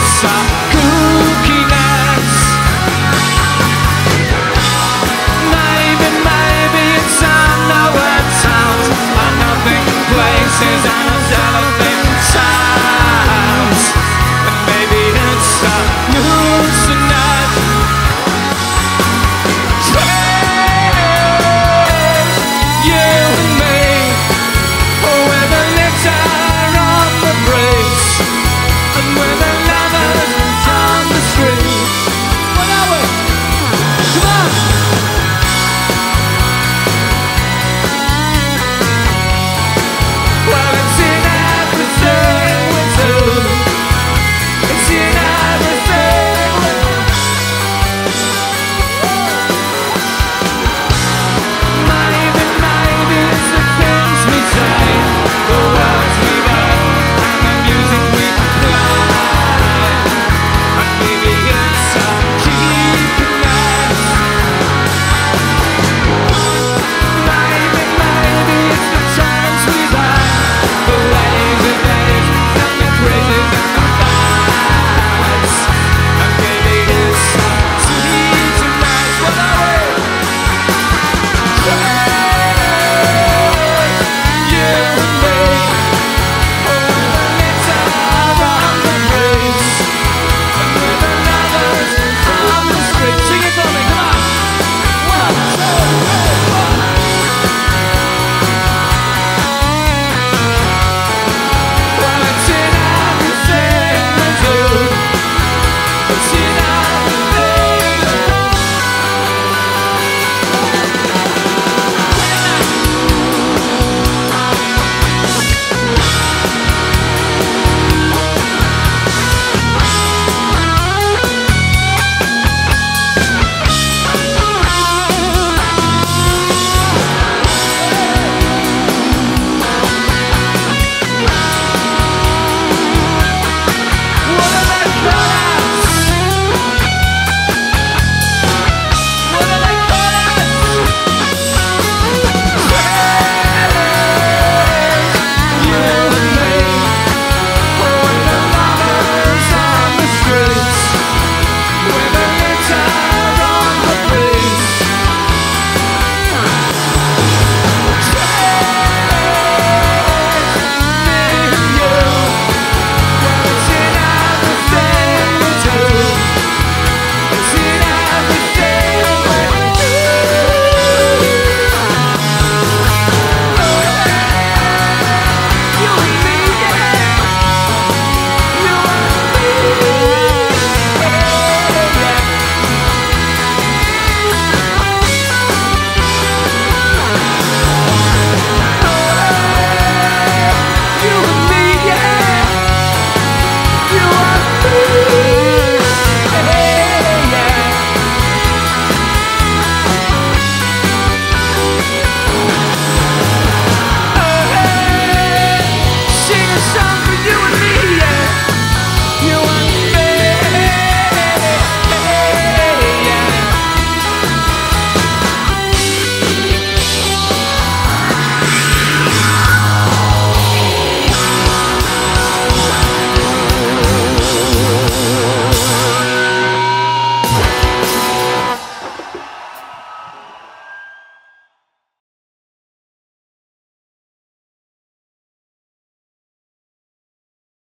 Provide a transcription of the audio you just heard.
Stop.